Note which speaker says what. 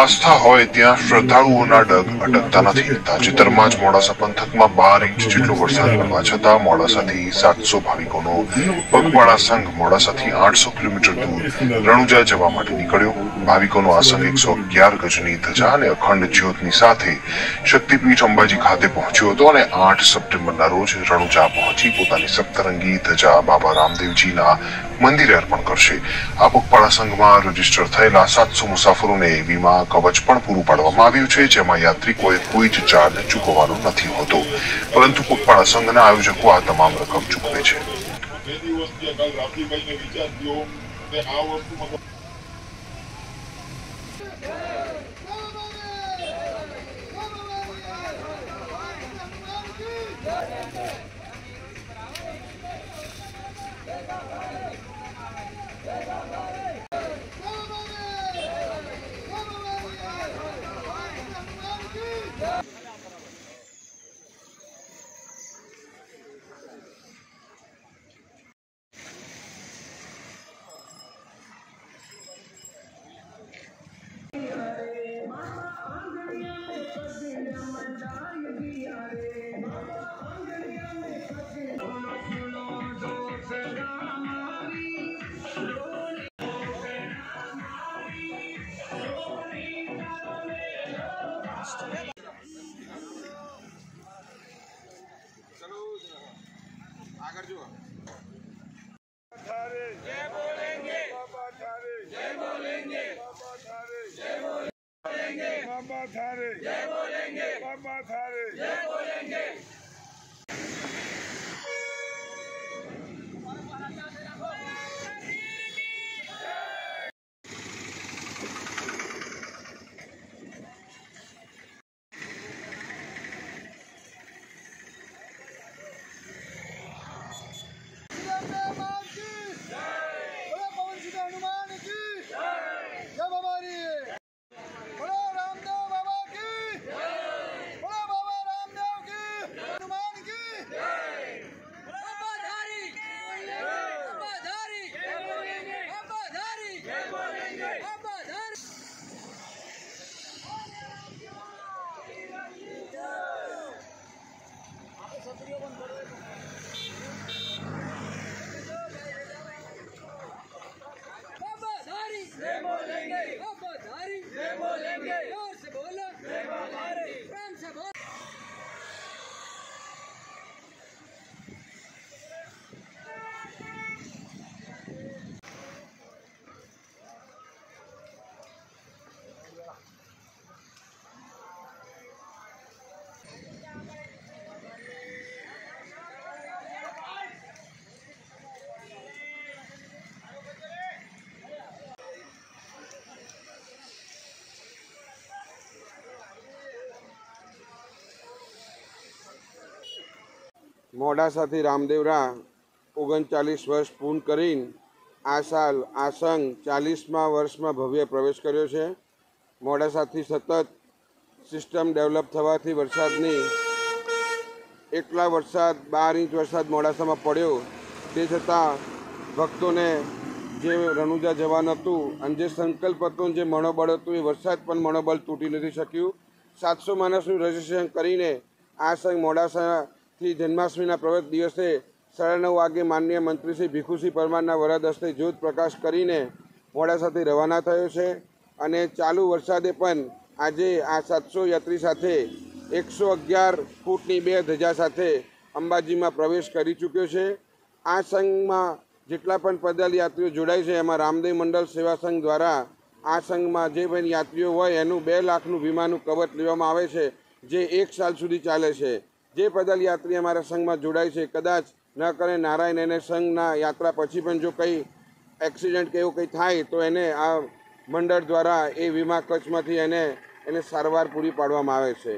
Speaker 1: આસ્થા હોય ત્યાં શ્રદ્ધાળુઓના ડગ અટકતા નથી. તાજેતરમાં જ મોડાસા પંથકમાં બાર ઇંચ જેટલો વરસાદ પડવા છતાં મોડાસાથી સાતસો ભાવિકોનો પગપાળા સંઘ મોડાસાથી આઠસો કિલોમીટર દૂર રણુજા જવા માટે નીકળ્યો. ભાવિકોનો આ સંઘ એકસો અગિયાર ગજની ધજા અને અખંડ જ્યોતની સાથે શક્તિપીઠ અંબાજી ખાતે પહોંચ્યો હતો અને આઠ સપ્ટેમ્બરના રોજ રણુજા પહોંચી પોતાની સપ્તરંગી ધજા બાબા રામદેવજીના મંદિરે અર્પણ કરશે. આ પગપાળા સંઘમાં રજિસ્ટર થયેલા સાતસો મુસાફરોને વીમા કવચ પણ પૂરું પાડવામાં આવ્યું છે જેમાં યાત્રિકોએ કોઈ જ ચાર્જ ચૂકવવાનો નથી હોતો. પરંતુ પગપાળા સંઘના આયોજકો આ તમામ રકમ ચૂકવે છે.
Speaker 2: बाबा थारे जय बोलेंगे बाबा थारे जय
Speaker 3: हनुमान
Speaker 4: મોડાસાથી રામદેવરા ઓગણચાલીસ વર્ષ પૂર્ણ કરીને આ સાલ, આ સંઘ ચાલીસમા વર્ષમાં ભવ્ય પ્રવેશ કર્યો છે. મોડાસાથી સતત સિસ્ટમ ડેવલપ થવાથી વરસાદની, એટલા વરસાદ, બાર ઇંચ વરસાદ મોડાસામાં પડ્યો. તે છતાં ભક્તોને જે રણુજા જવાનું હતું અને જે સંકલ્પ હતો જે મનોબળ હતું, એ વરસાદ પણ મનોબળ તૂટી નથી શક્યું. સાતસો માણસનું રજીસ્ટ્રેશન કરીને આ સંઘ મોડાસાથી જન્માષ્ટમીના પ્રવત દિવસે સાડા નવ વાગે માનનીય મંત્રી શ્રી ભીખુસિંહ પરમારના વરદ હસ્તે જ્યોત પ્રકાશ કરીને મોડાસાથી રવાના થયો છે અને ચાલુ વરસાદે પણ આજે આ સાતસો યાત્રી સાથે એકસો અગિયાર ફૂટની બે ધજા સાથે અંબાજીમાં પ્રવેશ કરી ચૂક્યો છે. આ સંઘમાં જેટલા પણ પદલ યાત્રીઓ જોડાય છે, એમાં રામદેવ મંડળ સેવા સંઘ દ્વારા આ સંઘમાં જે પણ યાત્રીઓ હોય, એનું બે લાખનું વીમાનું કવચ લેવામાં આવે છે, જે એક સાલ સુધી ચાલે છે. જે પદલ યાત્રી અમારા સંઘમાં જોડાય છે, કદાચ ન કરે નારાયણ, એને સંઘના યાત્રા પછી પણ જો કંઈ એક્સિડન્ટ કે એવું કંઈ થાય, તો એને આ મંડળ દ્વારા એ વીમા કચ્છમાંથી એને એને સારવાર પૂરી પાડવામાં આવે છે.